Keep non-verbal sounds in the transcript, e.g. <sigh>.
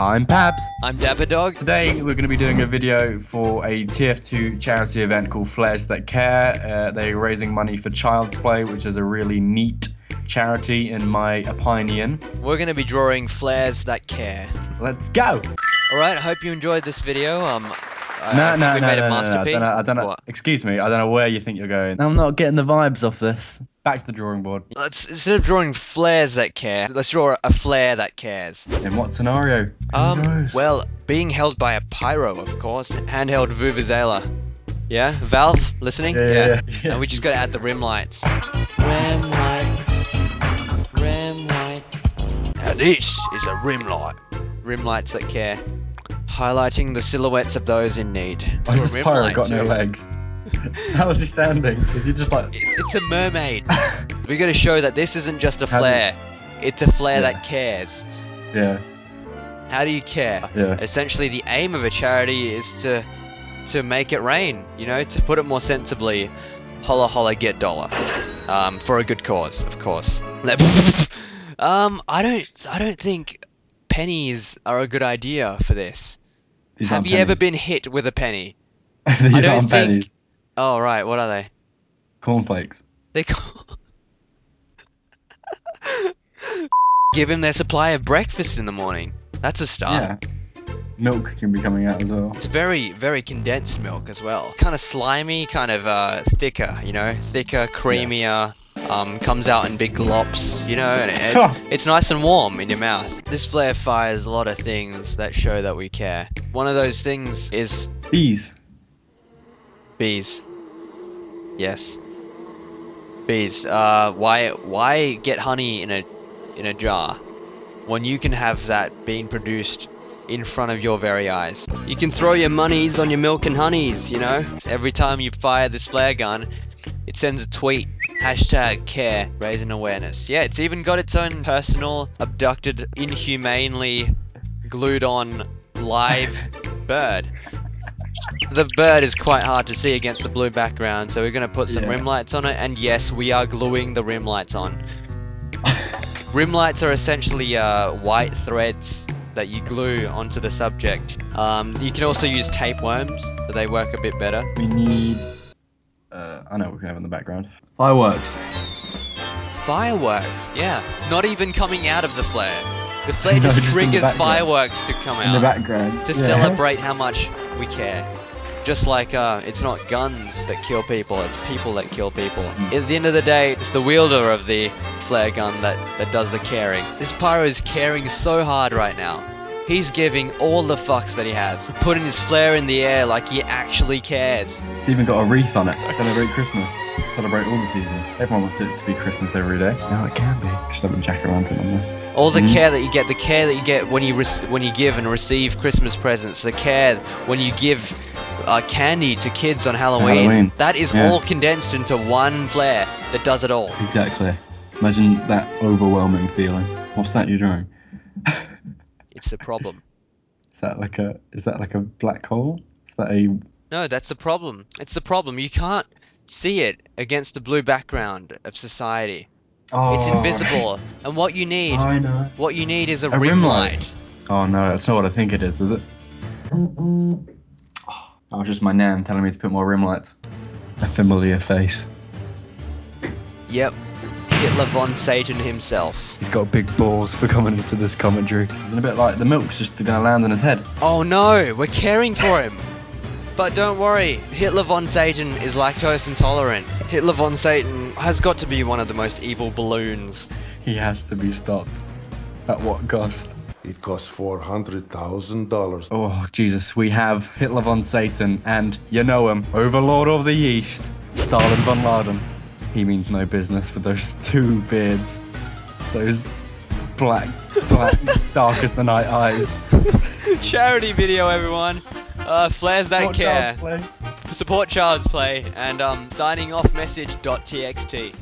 I'm Pabs. I'm Dapper Dog. Today we're going to be doing a video for a TF2 charity event called Flares That Care. Uh, they're raising money for Child's Play, which is a really neat charity in my opinion. We're going to be drawing flares that care. Let's go! Alright, I hope you enjoyed this video. Um, No, no, we no, made no, a no, no, I masterpiece. don't know. I don't know. Excuse me. I don't know where you think you're going. I'm not getting the vibes off this. Back to the drawing board. Let's instead of drawing flares that care, let's draw a flare that cares. In what scenario? Who Um, knows? well, being held by a pyro, of course, handheld vuvuzela. Yeah, Valve, listening? Yeah, yeah, yeah. And we just gotta add the rim lights. Rim light, rim light. Now this is a rim light. Rim lights that care, highlighting the silhouettes of those in need. Why has To this pirate light got no too. legs? <laughs> How is he standing? Is he just like? It- It's a mermaid. <laughs> we gotta show that this isn't just a How do- flare. It's a flare Yeah. that cares. Yeah, How do you care? yeah. Essentially, the aim of a charity is to to make it rain. You know, to put it more sensibly, holla holla get dollar, um, for a good cause, of course. <laughs> um, I don't, I don't think pennies are a good idea for this. These Have you ever been hit with a penny? <laughs> These don't aren't think- pennies. Oh right, what are they? Cornflakes. They call. <laughs> Give him their supply of breakfast in the morning. That's a start. Yeah. Milk can be coming out as well. It's very, very condensed milk as well. Kind of slimy, kind of uh, thicker, you know, thicker, creamier. Um, comes out in big glops, you know, and it's, <laughs> it's nice and warm in your mouth. This flare fires a lot of things that show that we care. One of those things is Bees. bees. Yes. Bees. Uh, why, why get honey in a, in a jar, when you can have that being produced in front of your very eyes. You can throw your monies on your milk and honeys, you know? Every time you fire this flare gun, it sends a tweet. Hashtag care, raising awareness. Yeah, it's even got its own personal, abducted, inhumanely glued on live bird. The bird is quite hard to see against the blue background, so we're gonna put some Yeah. rim lights on it, and yes, we are gluing the rim lights on. <laughs> Rim lights are essentially uh, white threads that you glue onto the subject. Um, you can also use tapeworms, so they work a bit better. We need. Uh, I know what we can have in the background. Fireworks. Fireworks, yeah. Not even coming out of the flare. The flare <laughs> No, just just triggers fireworks to come out. In the out background. to yeah. celebrate how much we care. Just like uh, it's not guns that kill people, it's people that kill people. Mm. At the end of the day, it's the wielder of the flare gun that, that does the caring. This pyro is caring so hard right now. He's giving all the fucks that he has, putting his flare in the air like he actually cares. It's even got a wreath on it. Celebrate Christmas. Celebrate all the seasons. Everyone wants it to be Christmas every day. No, it can be. Should have a jack o' lantern on there. All the Mhm. care that you get, the care that you get when you when you give and receive Christmas presents, the care when you give uh, candy to kids on Halloween, Halloween, that is yeah. all condensed into one flare that does it all. Exactly. Imagine that overwhelming feeling. What's that you're drawing? <laughs> It's the problem. Is that like a? Is that like a black hole? Is that a? No, that's the problem. It's the problem. You can't see it against the blue background of society. Oh, It's invisible. And what you need, I know. what you need is a, A rim, rim light. light. Oh no, that's not what I think it is, is it? Oh, that was just my nan telling me to put more rim lights. A familiar face. Yep. Hitler von Satan himself. He's got big balls for coming into this commentary. Isn't a bit like the milk's just gonna land on his head? Oh no, we're caring for him. But don't worry, Hitler von Satan is lactose intolerant. Hitler von Satan has got to be one of the most evil balloons. He has to be stopped. At what cost? It costs four hundred thousand dollars. Oh, Jesus, we have Hitler von Satan and, you know him, Overlord of the East, Stalin von Laden. He means no business with those two beards. Those black, black, dark as the night eyes. Charity video, everyone. Uh, flares that What care. child's? Support Child's Play and um, signing off message.txt.